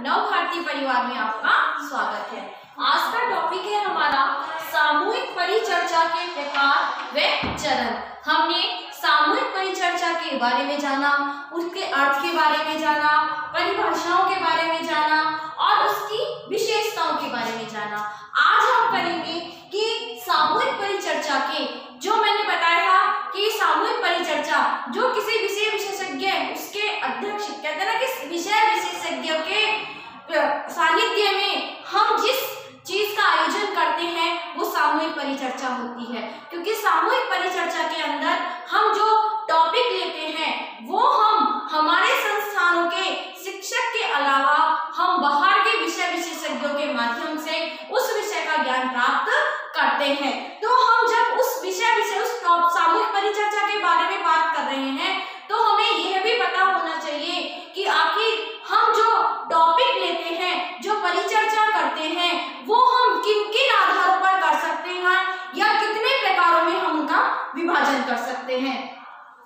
नव भारती परिवार में आपका स्वागत है। आज का टॉपिक है हमारा सामूहिक परिचर्चा के प्रकार व चरण हमने सामूहिक परिचर्चा के बारे में जाना, उसके अर्थ के बारे में जाना, परिभाषाओं के बारे में जाना और उसकी विशेषताओं के बारे में जाना। आज हम करेंगे कि सामूहिक परिचर्चा के, जो मैंने बताया था कि सामूहिक परिचर्चा जो किसी विषय विशेषज्ञ अध्यक्ष कहते हैं ना कि विषय विशेषज्ञ के सानिध्य में हम जिस चीज़ का आयोजन करते हैं, वो सामूहिक परिचर्चा होती है। क्योंकि सामूहिक परिचर्चा के अंदर हम जो टॉपिक लेते हैं, वो हम हमारे संस्थानों के शिक्षक के अलावा हम बाहर के विषय विशेषज्ञों के माध्यम से उस विषय का ज्ञान प्राप्त करते हैं तो हम जब उस विषय विषय उस सामूहिक परिचर्चा के बारे में बात कर रहे हैं तो हमें यह भी पता होना चाहिए कि आखिर हम जो टॉपिक लेते हैं जो परिचर्चा करते हैं वो हम किन किन आधारों पर कर सकते हैं या कितने प्रकारों में हम उनका विभाजन कर सकते हैं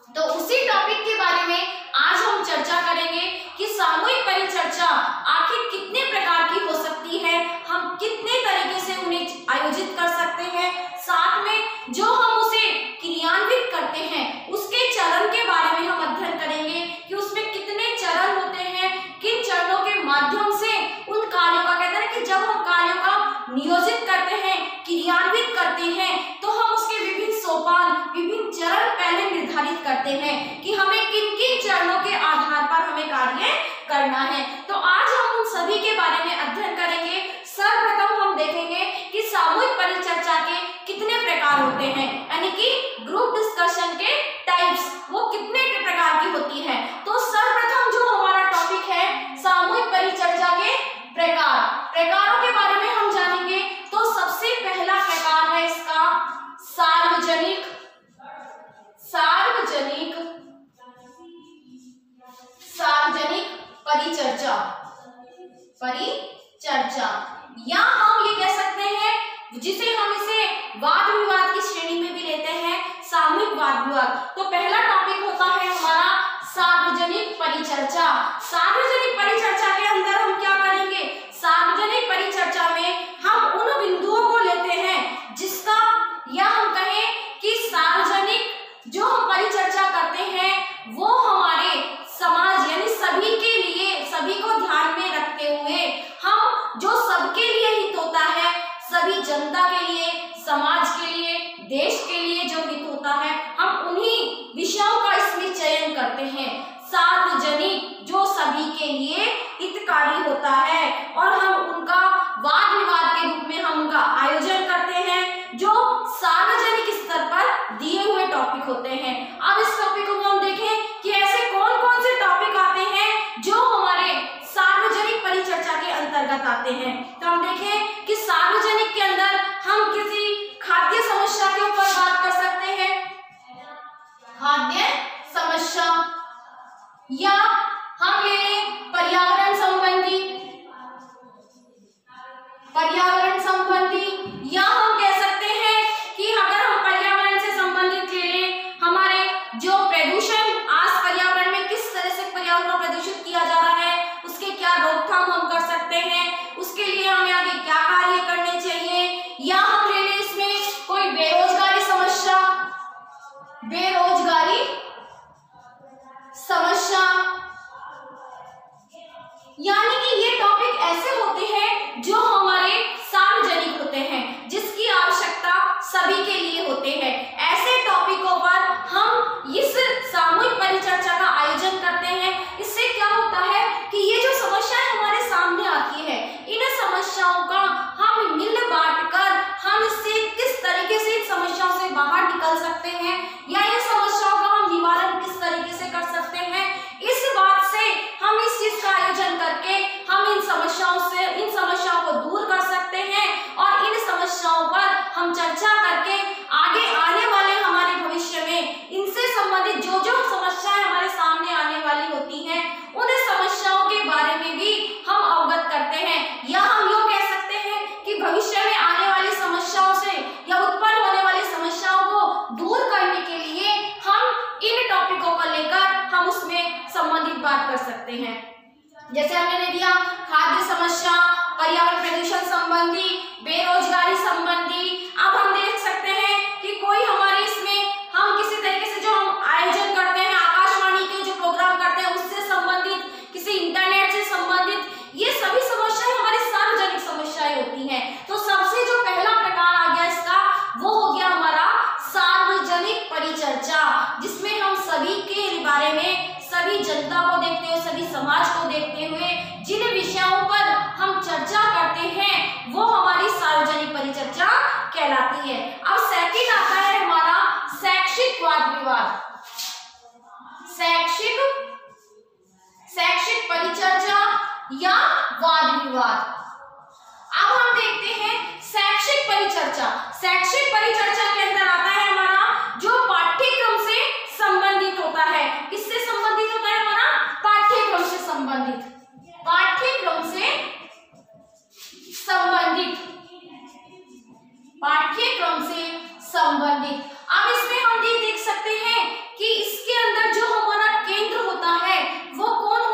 तो उसी टॉपिक के बारे में आज हम चर्चा करेंगे कि सामूहिक परिचर्चा आखिर कितने प्रकार की हो सकती है हम कितने तरीके से उन्हें आयोजित कर सकते हैं साथ में जो हम उसे क्रियान्वित करते हैं उसके चरण के बारे में हम अध्ययन करेंगे कि उसमें कितने चरण होते हैं किन चरणों के माध्यम से उन कार्यों का कहते हैं कि जब हम कार्यों का नियोजित करते हैं, क्रियान्वित करते हैं तो हम उसके विभिन्न सोपान, विभिन्न चरण पहले निर्धारित करते हैं कि हमें किन किन चरणों के आधार पर हमें कार्य करना है। तो आज हम उन सभी के बारे में अध्ययन करेंगे। सर्वप्रथम हम देखेंगे कि सामूहिक परिचर्चा के कितने प्रकार होते हैं। वाद विवाद की श्रेणी में भी लेते हैं, सामूहिक वाद विवाद तो पहला टॉपिक होता है हमारा सार्वजनिक परिचर्चा। सार्वजनिक परिचर्चा के अंदर हम क्या करेंगे सार्वजनिक परिचर्चा में हम उन बिंदुओं को लेते हैं जिसका या हम कहें कि सार्वजनिक जो हम परिचर्चा करते हैं वो हमारे समाज यानी सभी के लिए सभी को ध्यान में रखते हुए हम जो सबके लिए हित होता है सभी जनता के लिए समाज के लिए देश के लिए जो हित होता है हम उन्हीं विषयों का इसमें चयन करते हैं सार्वजनिक जो सभी के लिए हितकारी होता है और हम उनका वाद विवाद के रूप में हम उनका आयोजन करते हैं जो सार्वजनिक स्तर पर दिए हुए टॉपिक होते हैं। अब इस टॉपिक को हम देखें कि ऐसे कौन कौन से टॉपिक आते हैं जो हमारे सार्वजनिक परिचर्चा के अंतर्गत आते हैं। बेरोजगारी, समस्या। यानी कि ये टॉपिक ऐसे होते हैं जो हमारे सार्वजनिक होते हैं, जिसकी आवश्यकता सभी के लिए होते हैं। ऐसे टॉपिकों पर हम इस सामूहिक परिचर्चा का आयोजन करते हैं। इससे क्या होता है कि ये जो समस्याएँ हमारे सामने आती है, इन समस्याओं का हम मिल बांट कर हम इससे किस तरीके से इन समस्याओं से बाहर निकल सकते हैं या ये समस्याओं सभी जनता को देखते हुए, सभी समाज को देखते हुए, जिन विषयों पर हम चर्चा करते हैं, वो हमारी सार्वजनिक परिचर्चा कहलाती है। अब सेकंड आता है हमारा शैक्षिक वाद विवाद। शैक्षिक शैक्षिक परिचर्चा या वाद विवाद। अब हम देखते हैं शैक्षिक परिचर्चा। शैक्षिक परिचर्चा के अंदर आता है हमारा जो पाठ्यक्रम से संबंधित होता है। किससे संबंधित संबंधित। पाठ्यक्रम से संबंधित। पाठ्यक्रम से संबंधित। अब इसमें हम ये देख सकते हैं कि इसके अंदर जो हमारा केंद्र होता है, वो कौन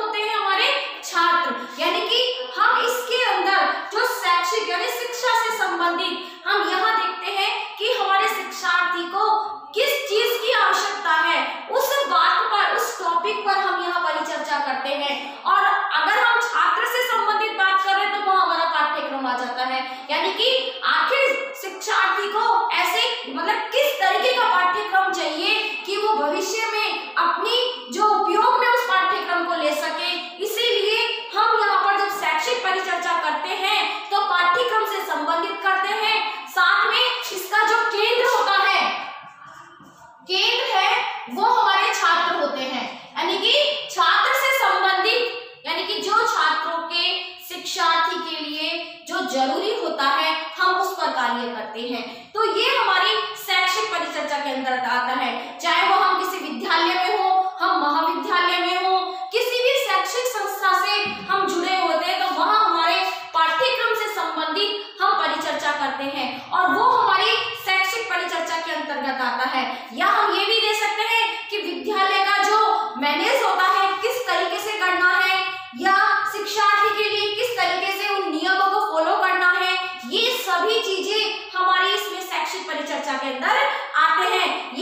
ज़रूरी होता है, हम उस पर कार्य करते हैं। तो ये हमारी शैक्षिक परिचर्चा के अंदर आता है। चाहे वो हम किसी विद्यालय में हो, हम महाविद्यालय में हो, किसी भी शैक्षिक संस्था से हम जुड़े होते हैं तो वहाँ हमारे पाठ्यक्रम से संबंधित हम परिचर्चा करते हैं और वो हमारी शैक्षिक परिचर्चा के अंतर्गत आता है। या हम ये भी दे सकते हैं कि विद्यालय का जो मैनेज होता है के अंदर आते हैं।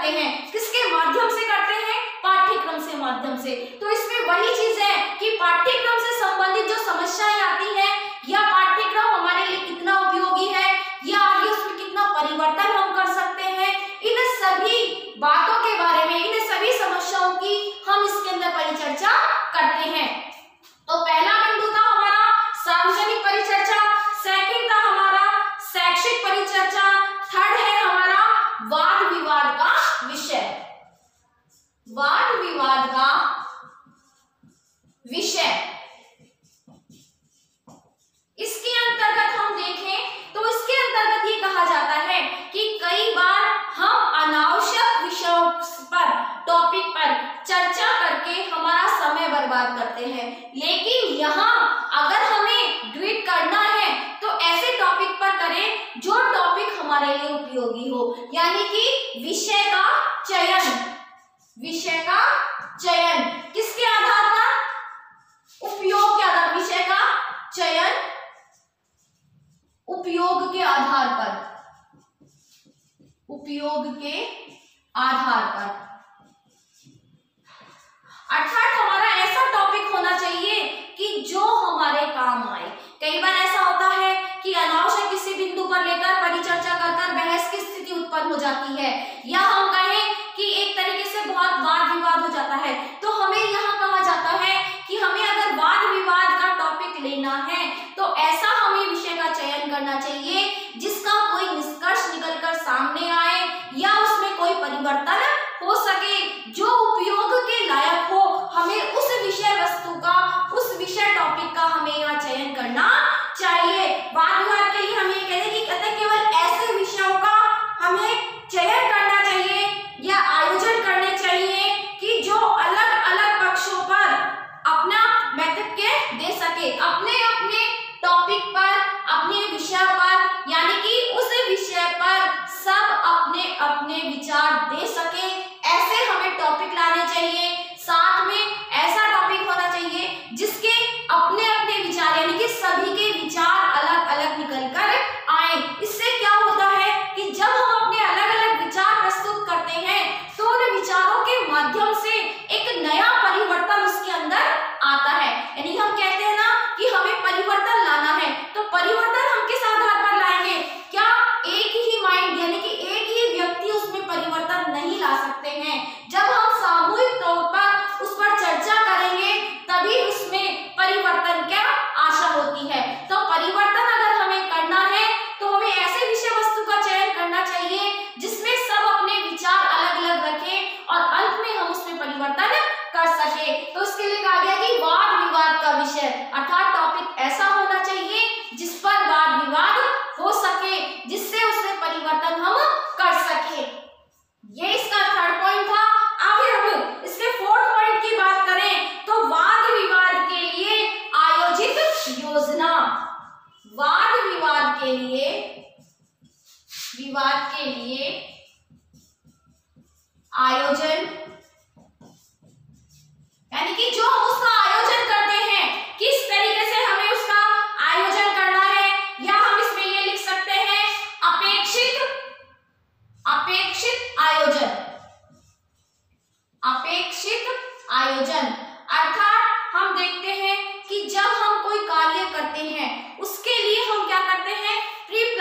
करते हैं? किसके माध्यम से करते हैं? पाठ्यक्रम से माध्यम से। तो इसमें वही चीज़ है कि पाठ्यक्रम से संबंधित जो समस्याएँ आती है बर्बाद करते हैं। लेकिन यहाँ अगर हमें डू करना है तो ऐसे टॉपिक पर करें जो टॉपिक हमारे लिए उपयोगी हो। यानी कि विषय का चयन। विषय का चयन। किसके आधार पर? उपयोग के आधार विषय का चयन उपयोग के आधार पर। उपयोग के आधार पर। अर्थात हमारा ऐसा टॉपिक होना चाहिए कि जो हमारे काम आए। कई बार ऐसा होता है कि अनावश्यक किसी बिंदु पर लेकर, परिचर्चा कर कर बहस की स्थिति उत्पन्न हो जाती है। या हम कहें कि एक तरीके से बहुत वाद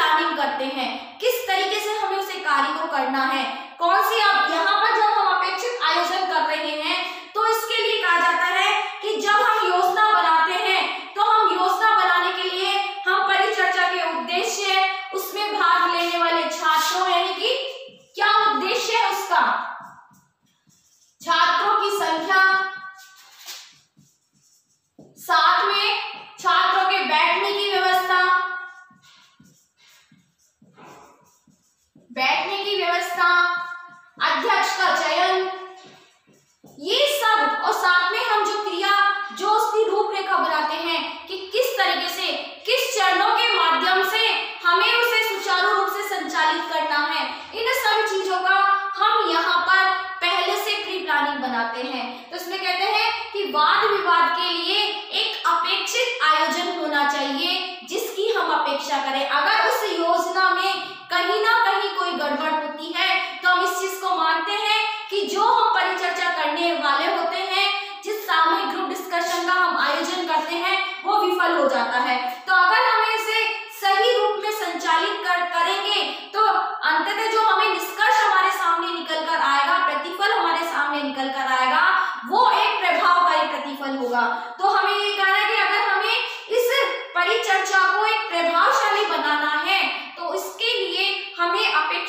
प्लानिंग करते हैं। किस तरीके से हमें उसे कार्य को करना है? कौन सी आप यहाँ पर जब हम अपेक्षित आयोजन कर रहे हैं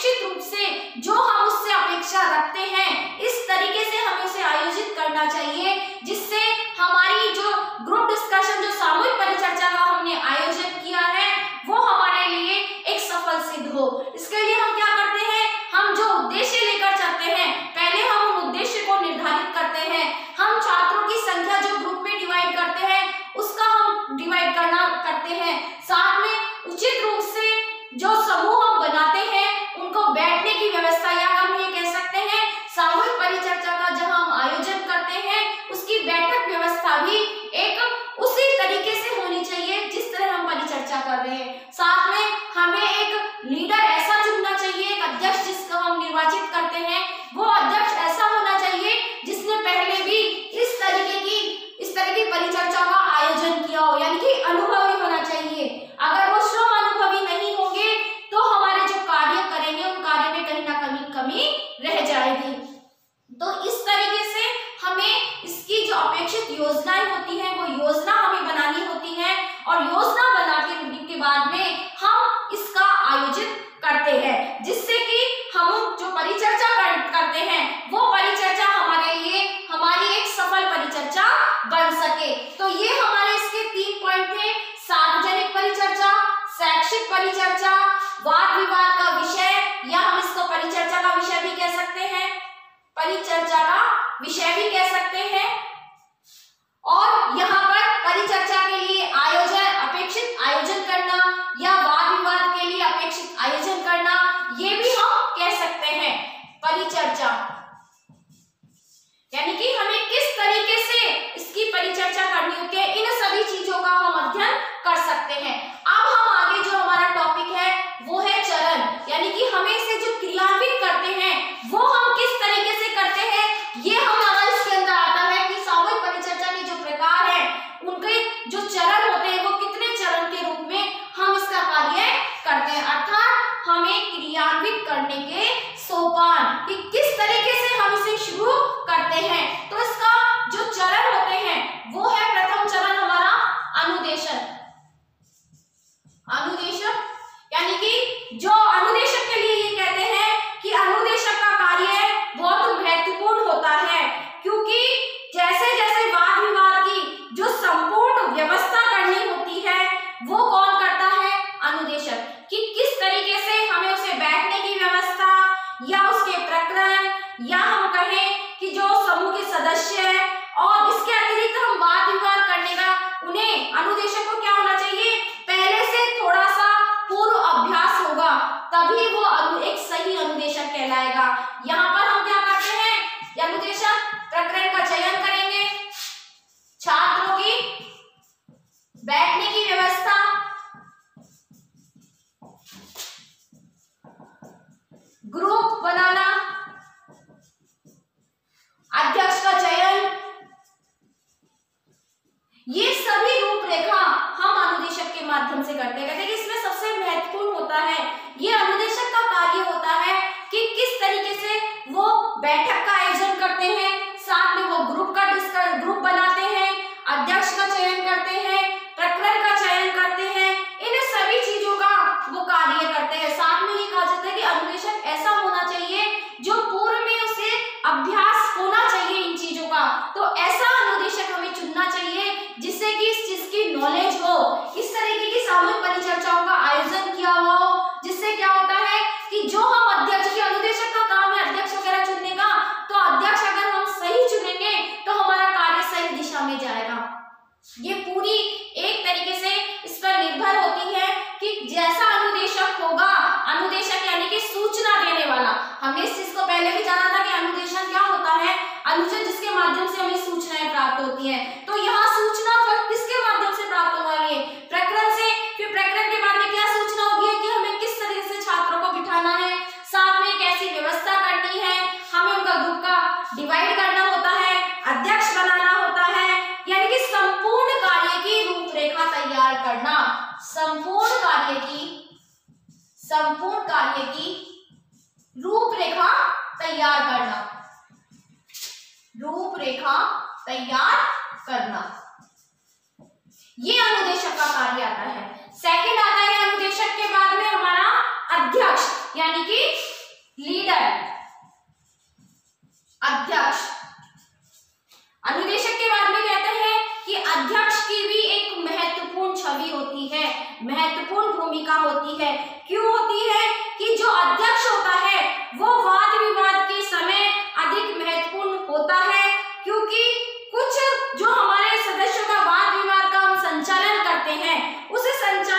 अपेक्षित रूप से भी कैसा की नॉलेज हो इस तरीके की सामूहिक परिचर्चाओं का आयोजन किया हो करना। संपूर्ण कार्य की, संपूर्ण कार्य की रूपरेखा तैयार करना। रूपरेखा तैयार करना। ये अनुदेशक का कार्य आता है। सेकंड आता है अनुदेशक के बाद में हमारा अध्यक्ष, यानी कि लीडर अध्यक्ष। अनुदेशक के बारे में कहते हैं कि अध्यक्ष की भी एक महत्वपूर्ण छवि होती है, महत्वपूर्ण भूमिका होती है। क्यों होती है कि जो अध्यक्ष होता है, वो वाद विवाद के समय अधिक महत्वपूर्ण होता है, क्योंकि कुछ जो हमारे सदस्यों का वाद विवाद का हम संचालन करते हैं, उसे संचालन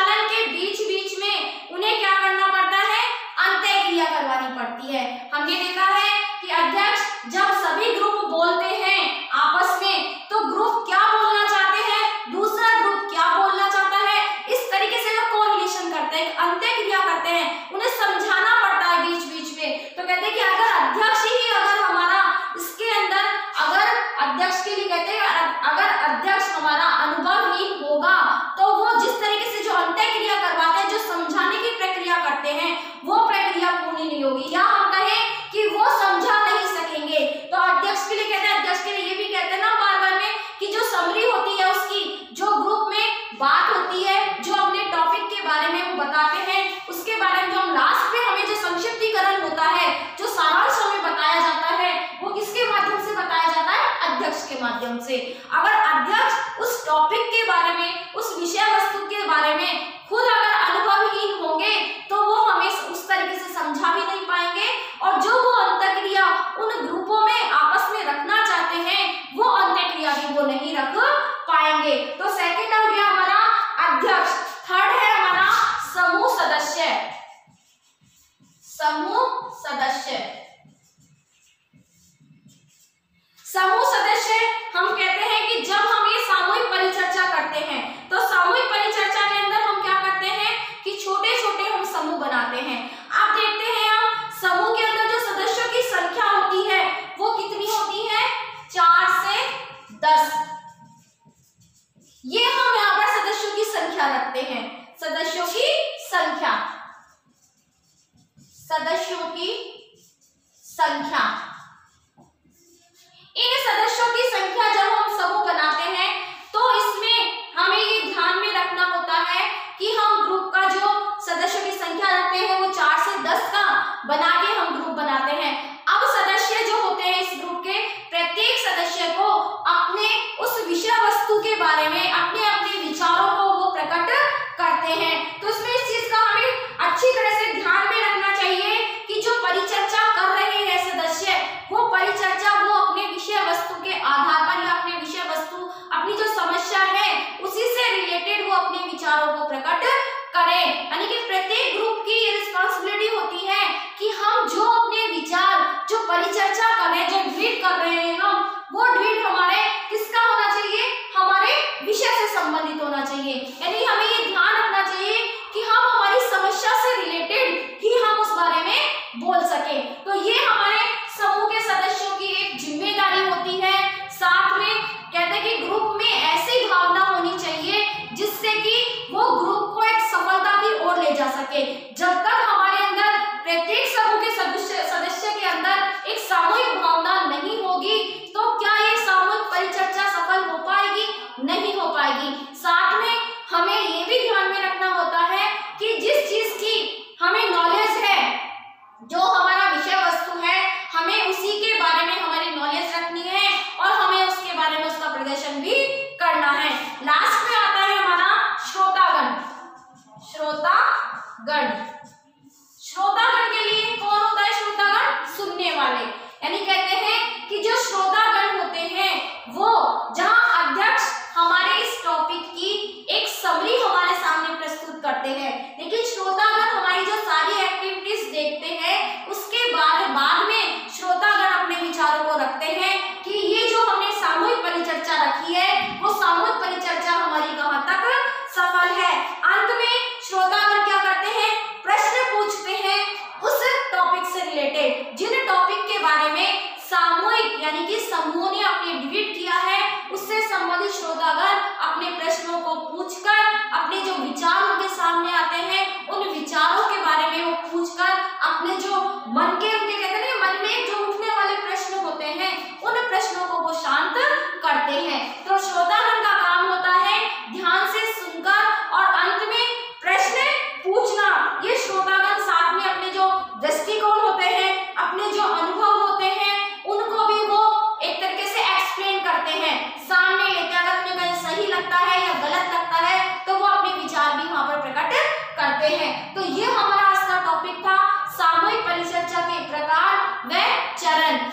से। अगर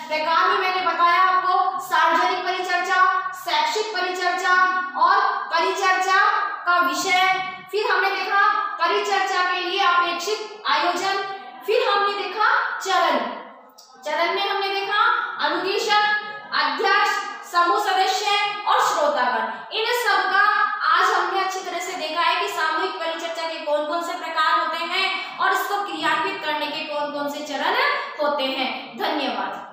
प्रकार में मैंने बताया आपको। सार्वजनिक परिचर्चा, शैक्षिक परिचर्चा और परिचर्चा का विषय। फिर हमने देखा परिचर्चा के लिए अपेक्षित आयोजन। फिर हमने देखा चरण। चरण में हमने देखा अनुदेशक, अध्यक्ष, समूह सदस्य और श्रोतागण। इन सब का आज हमने अच्छी तरह से देखा है कि सामूहिक परिचर्चा के कौन कौन से प्रकार होते हैं और इसको क्रियान्वित करने के कौन कौन से चरण होते हैं। धन्यवाद।